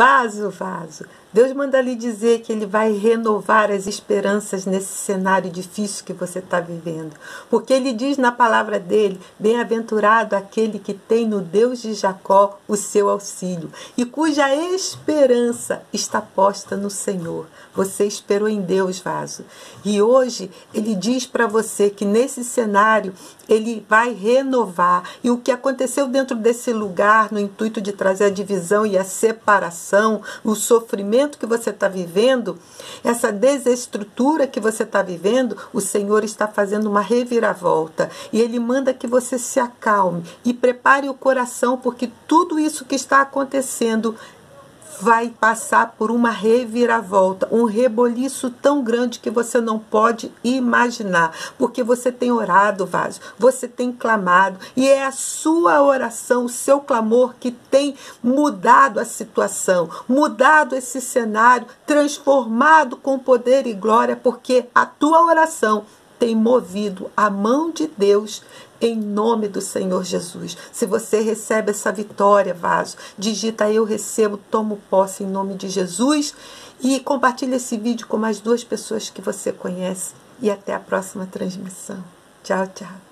Vaso, vaso. Deus manda lhe dizer que Ele vai renovar as esperanças nesse cenário difícil que você está vivendo. Porque Ele diz na palavra dele: Bem-aventurado aquele que tem no Deus de Jacó o seu auxílio e cuja esperança está posta no Senhor. Você esperou em Deus, vaso. E hoje Ele diz para você que nesse cenário Ele vai renovar. E o que aconteceu dentro desse lugar, no intuito de trazer a divisão e a separação, o sofrimento que você está vivendo, essa desestrutura que você está vivendo, o Senhor está fazendo uma reviravolta. E Ele manda que você se acalme e prepare o coração, porque tudo isso que está acontecendo vai passar por uma reviravolta, um reboliço tão grande que você não pode imaginar, porque você tem orado, vaso, você tem clamado, e é a sua oração, o seu clamor que tem mudado a situação, mudado esse cenário, transformado com poder e glória, porque a tua oração tem movido a mão de Deus em nome do Senhor Jesus. Se você recebe essa vitória, vaso, digita eu recebo, tomo posse em nome de Jesus e compartilhe esse vídeo com mais duas pessoas que você conhece. E até a próxima transmissão. Tchau, tchau.